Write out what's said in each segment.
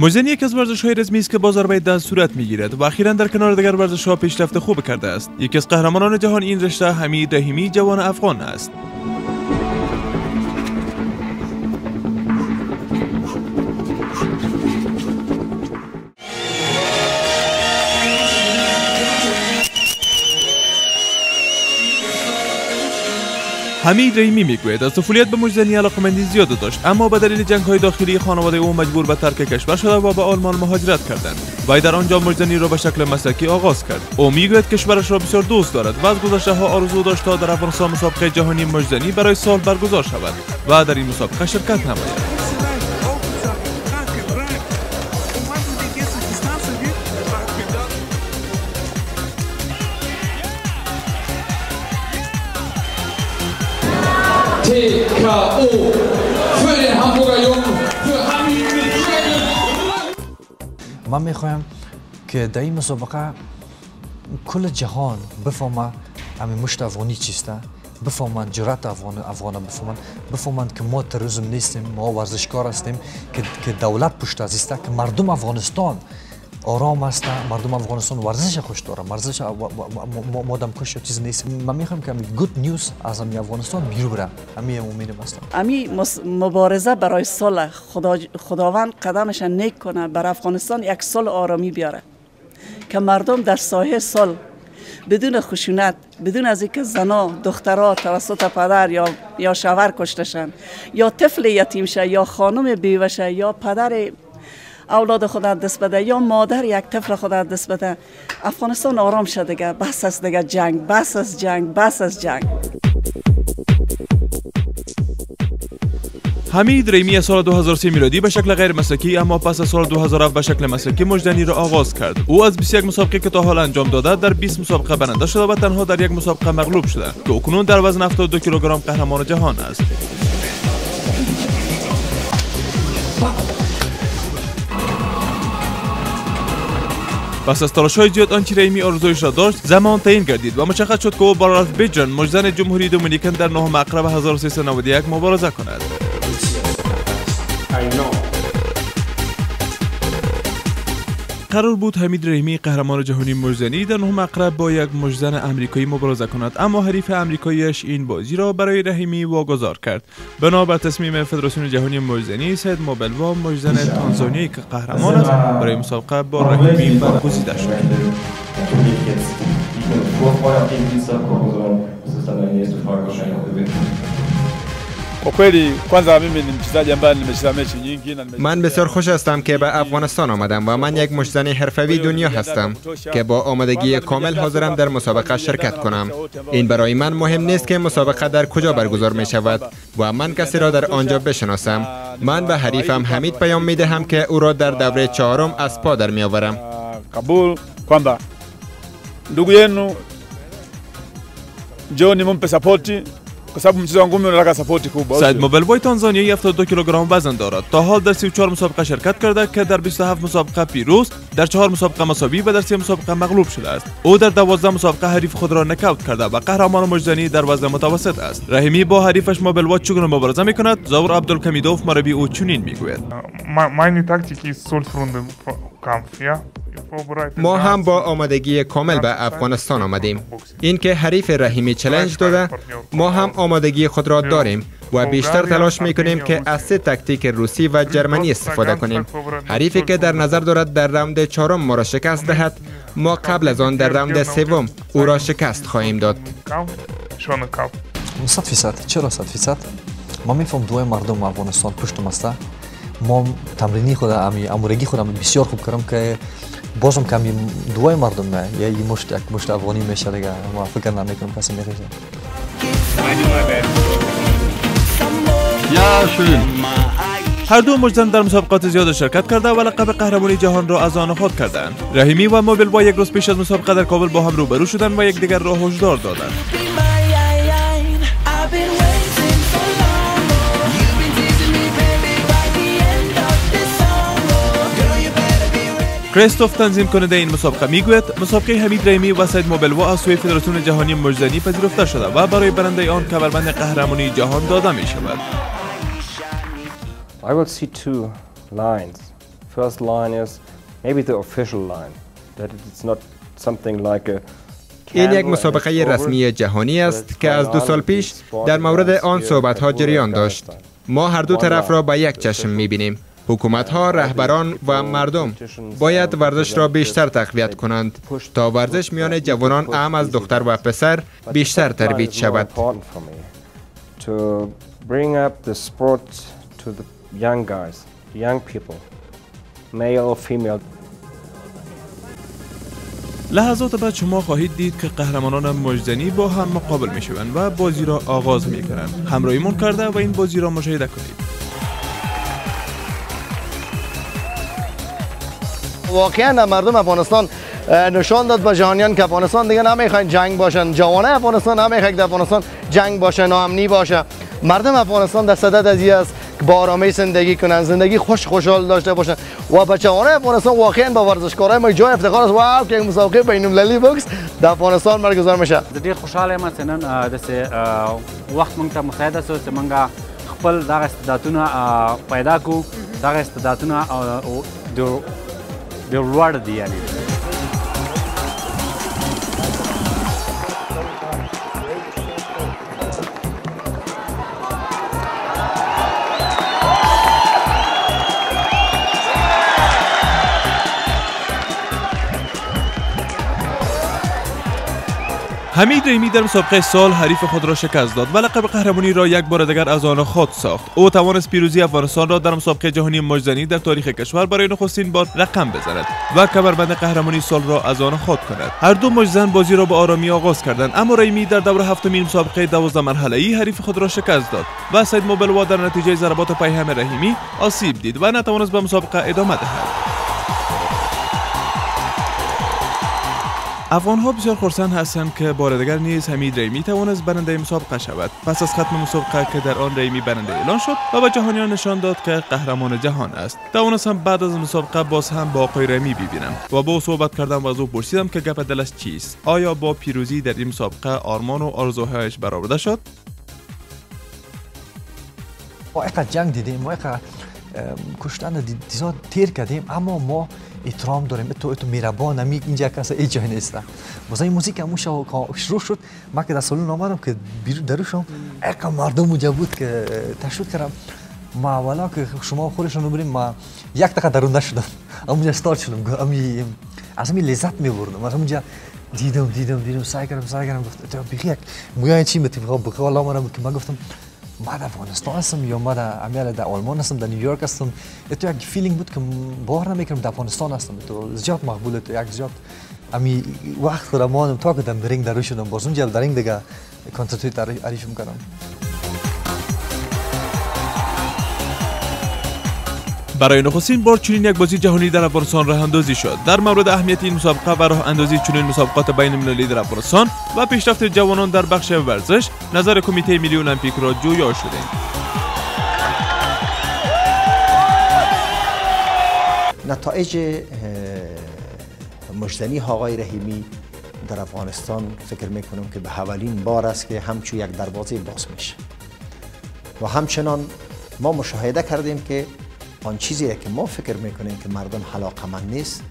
مجزنی یکی از ورزش های رزمی است که بازار باید در صورت می‌گیرد و اخیرا در کنار دیگر ورزش ها پیشرفت خوب کرده است. یکی از قهرمانان جهان این رشته حمید رحیمی جوان افغان است. حمید ریمی می‌گوید از طفولیت به علاقمندی زیاد داشت اما به دلیل جنگ های داخلی خانواده او مجبور به ترک کشور شده و به آلمان مهاجرت کردند. و در آنجا مجزنی را به شکل مسلکی آغاز کرد. او می‌گوید کشورش را بسیار دوست دارد و از گذشته ها آرزو داشت تا در افغانستان مسابقه جهانی مجزنی برای سال برگزار شود و در این مسابقه شرکت نماید. TKO für den Hamburger Jungen, für Hamid من می‌خوایم که در این مسابقه کل جهان بفهمه همین مشت افغانی چیسته بفهمند جرات افغان افغان بفهمند بفهمند که ما تروریسم نیستیم ما ورزشکار هستیم که دولت پشت از است که مردم افغانستان آرام است مردم افغانستان ورزش خوش داره ورزش مادم کش چیز نیست. من می‌خوام که گود نیوز از امی افغانستان بیرو بره امی امیدم هستم. امی مبارزه برای صلح خدا خداوند قدمش نیک کنه بر افغانستان یک سال آرامی بیاره. که مردم در سایه سال بدون خشونت بدون از اینکه زنا دخترها توسط پدر یا یا شوهر کشتشن یا طفل یتیم شه یا خانم بیوه یا پدر اولاد خود دست بده یا مادر یک طفل خود دست بده. افغانستان آرام شده دیگه. بس از دیگه جنگ بس از جنگ بس از جنگ. حمید ریمی سال 2003 میلادی به شکل غیر مسلکی اما پس از سال 2007 به شکل مسلکی مجدنی را آغاز کرد. او از 21 مسابقه که تا حال انجام داده در 20 مسابقه برنده شده و تنها در یک مسابقه مغلوب شده. که اکنون در وزن 72 کیلوگرم قهرمان جهان است. پس از تلاش های زیاد آنچه ریمی آرزویش را داشت زمان تعیین گردید و مشخص شد که او با رالف بیجن جمهوری دومینیکن در نهم اقرب 1391 مبارزه کند. قرار بود حمید رحیمی قهرمان جهانی مرزنی در نهم اقرب با یک مجزن امریکایی مبارزه کند. اما حریف امریکاییش این بازی را برای رحیمی واگذار کرد. بنابر تصمیم فدراسیون جهانی مرزنی سید موبلوا مجزن تانزانیایی که قهرمان است برای مسابقه با رحیمی برگزیده شد. Nyingi na من بسیار خوش هستم که به افغانستان آمدم و من یک مشتزن حرفوی دنیا هستم که با آمادگی کامل حاضرم در مسابقه شرکت کنم این برای من مهم نیست که مسابقه در کجا برگزار می شود و من کسی را در آنجا بشناسم من به حریفم حمید پیام می دهم که او را در دوره چهارم از پا در می آورم ndugu yenu njoni mumpe sapoti kwa sababu mchezo wa ngumi unataka sapoti kubwa. سید موبلوای تانزانیایی 72 کیلوگرم وزن دارد تا حال در 34 مسابقه شرکت کرده که در 27 مسابقه پیروز در 4 مسابقه مساوی و در 3 مسابقه مغلوب شده است او در 12 مسابقه حریف خود را نکاوت کرده و قهرمان مجزنی در وزن متوسط است رحیمی با حریفش موبلوا چگونه مبارزه می‌کند زاور عبدالکمیدوف مربی او چنین می‌گوید 12 Runden Kampf, ja. ما هم با آمادگی کامل به افغانستان آمدیم. اینکه حریف رحیمی challenge داده ما هم آمادگی خود را داریم و بیشتر تلاش می کنیم که از سه تکتیک روسی و جرمنی استفاده کنیم. حریفی که در نظر دارد در راند چهارم ما را شکست دهد. ما قبل از آن در راند سوم او را شکست خواهیم داد. صد فیصد. چرا صد فیصد؟ ما میفهمم دعای مردم افغانستان پشتم است ما تمرینی خود امی آمادگی خودم بسیار خوب کردم که بازم کمی دوای مردم نه. یا یه مشت یک مشت افغانی میشه دیگه. ما فکر نمی‌کنم کسی میخیشه هر دو مجزن در مسابقات زیاد شرکت کرده و لقب قهرمانی جهان را از آن خود کردند. رحیمی و موبل با یک روز پیش از مسابقه در کابل با هم روبرو شدند و یکدیگر را هشدار دادند. کریستوف تنظیم کننده این مسابقه می‌گوید مسابقه حمید رحیمی و سید موبلوا از سوی فدراسیون جهانی مجزنی پذیرفته شده و برای برنده آن کمربند قهرمانی جهان داده می شود I will see two lines. first line is maybe the official line, that it's not something like a این یک مسابقه رسمی جهانی است که از دو سال پیش در مورد آن صحبت ها جریان داشت. ما هر دو طرف را با یک چشم می بینیم. حکومت ها، رهبران و مردم باید ورزش را بیشتر تقویت کنند تا ورزش میان جوانان اهم از دختر و پسر بیشتر ترویج شود. to bring up the sport to the young guys, young people, male or female. لحظات بعد شما خواهید دید که قهرمانان مجدنی با هم مقابل می شوند و بازی را آغاز می کنند. همراهیمون کرده و این بازی را مشاهده کنید. واقعا مردم افغانستان نشان داد به جهانیان که افغانستان دیگه نمی‌خواین جنگ باشن. جوانه افغانستان نمی‌خواین که افغانستان جنگ باشه ناامنی باشه. مردم افغانستان در صدد از است که با آرامی زندگی کنن زندگی خوش خوشحال داشته باشن. و بچه‌های افغانستان واقعا با ورزشکارای ما جای افتخار است. واو که مسابقه بین المللی بوکس در افغانستان برگزار میشه. ډیر خوشاله یم چې نن داسې وخت مونږ ته مساعده شو چې مونږ خپل دغه استعدادونه پیدا کو. دغه استعدادونه ډیر de guardianes. حمید ریمی در مسابقه سال حریف خود را شکست داد و لقب قهرمانی را یک بار دیگر از آن خود ساخت. او توانست پیروزی افغانستان را در مسابقه جهانی مجزنی در تاریخ کشور برای نخستین بار رقم بزند و کمربند قهرمانی سال را از آن خود کند. هر دو مجزن بازی را به آرامی آغاز کردند اما ریمی در دور هفتمین مسابقه دوازده مرحله ای حریف خود را شکست داد و سید موبلوا در نتیجه ضربات پیهم رحیمی آسیب دید و نتوانست به مسابقه ادامه دهد. افغان ها بسیار خرسند هستند که بار دیگر نیز حمید ریمی توانست برنده مسابقه شود. پس از ختم مسابقه که در آن ریمی برنده اعلان شد و به جهانیان نشان داد که قهرمان جهان است. توانستم بعد از مسابقه باز هم با آقای ریمی ببینم و با او صحبت کردم و از او پرسیدم که گپ دلش چیست. آیا با پیروزی در این مسابقه آرمان و آرزوهایش برآورده شد؟ ما جنگ دیدیم ما کشتن دیزا تیر کردیم اما ما احترام داریم. تو تو میربان می اینجا کسی ای جای نیست واسه این موزیک همون شروع شد. ما که در سالن آمدم که بیرون دروشم اقا مردم اونجا بود که تشویق کردم. ما اولا که شما خودشون بریم ما یک دقیقه درون نشدم. اونجا استارت شدم. امی از همین لذت میبردم. از اونجا دیدم دیدم دیدم. سعی کردم سعی کردم. گفت تو بخیر مویا چی بخوام بخوام الله که ما گفتم ما در افغانستان هستم یا ما در امیال در آلمان هستم در نیویورک هستم. تو یک فیلینگ بود که باور نمی‌کنم در افغانستان هستم. تو زیاد مقبول تو یک زیاد امی وقت خودم مانم تا که در رینگ در شدم. باز اونجا در رینگ دیگه کانترتوی تعریف می‌کنم. برای نخستین بار چنین یک بازی جهانی در افغانستان راه اندازی شد. در مورد اهمیت این مسابقه و راه اندازی چنین مسابقات بین المللی در افغانستان و پیشرفت جوانان در بخش ورزش نظر کمیته ملی المپیک را جویا شده نتایج مجدنی آقای رحیمی در افغانستان فکر می‌کنم که به اولین بار است که همچون یک دروازه باز میشه. و همچنان ما مشاهده کردیم که آن چیزی که ما فکر می‌کنیم که مردم حلاقمند نیست.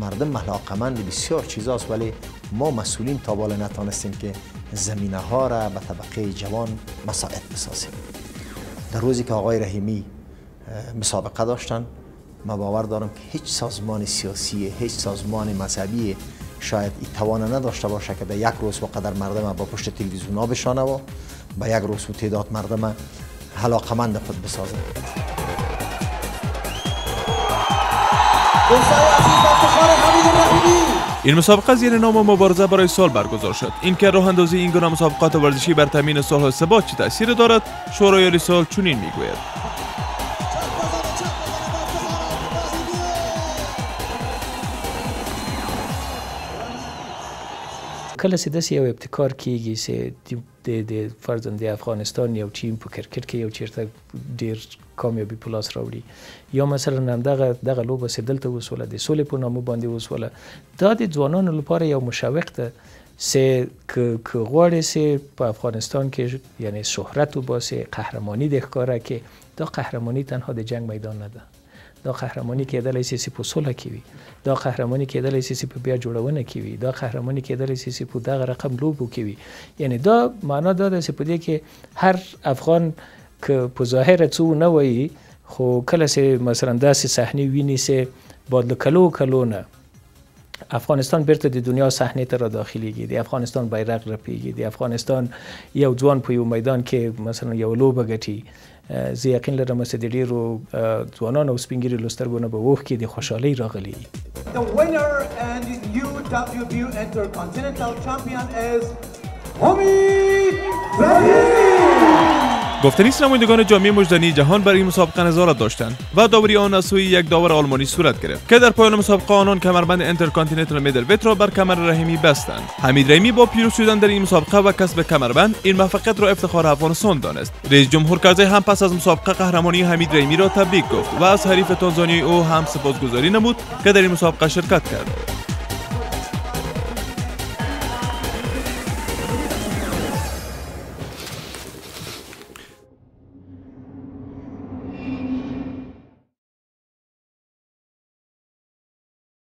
مردم حلاقمند بسیار چیزاست ولی ما مسئولین تا بالا نتانستیم که زمینه ها را به طبقه جوان مساعد بسازیم. در روزی که آقای رحیمی مسابقه داشتن ما باور دارم که هیچ سازمان سیاسی هیچ سازمان مذهبی شاید این توانه نداشته باشه که در یک روز و قدر مردم با پشت تلویزیون ها بشانه و با یک روز و تعداد مردم حلاقمند خود بسازه. این مسابقه زیر نام مبارزه برای صلح برگزار شد. این که راه اندازی این گونه مسابقات ورزشی بر تامین صلح و ثبات چه تاثیر دارد شورای صلح چنین می‌گوید. کله چې داسې یو ابتکار کیږي چې د فرضاً د افغانستان یو ټیم په کرکټ کې یو چیرته ډیر کامیابی په لاس راوړي یا مثلا هم دغه لوبه چې دلته وسوله د سولې په نامه باندې وسوله. دا د ځوانانو لپاره یو مشوق ده چې که غواړي چې په افغانستان کې یعنی شهرت وباسي قهرمانی د ښکاره کې دا قهرمانی تنها د جنگ میدان نه ده دا قهرمانی کېدلی سي په صلح کې وي دا قهرمانی کېدلی سي په بیا جوړونه کې وي دا قهرمانی کېدلی سي په دغه رقم لوبو کې وي یعنی دا معنا دا ده چې په دې کې هر افغان که په ظاهر څو نه وایي خو کله چې مثلا داسې صحنې ویني چې بعد کلو کلو نه افغانستان بیرته د دنیا صحنه ته را داخليږي د افغانستان بیرغ رپیږي د افغانستان یو ځوان په یو میدان کې مثلا یو لوبه ګټي. زه یقین لرم چې د ډیرو ځوانانو او سپینګری لسترګونه به وښ د خوشحالي راغلي. گفتنیست نمایندگان جامعه مدنی جهان برای مسابقه نظارت داشتند و داوری آن از سوی یک داور آلمانی صورت گرفت که در پایان مسابقه آنان کمربند Intercontinental Middleweight را بر کمر رحیمی بستند. حمید رحیمی با پیروز شدن در این مسابقه و کسب کمربند این موفقیت را افتخار افغانستان دانست. رئیس جمهور کرزی هم پس از مسابقه قهرمانی حمید رحیمی را تبریک گفت و از حریف تانزانیایی او هم سپاسگزاری نمود که در این مسابقه شرکت کرد.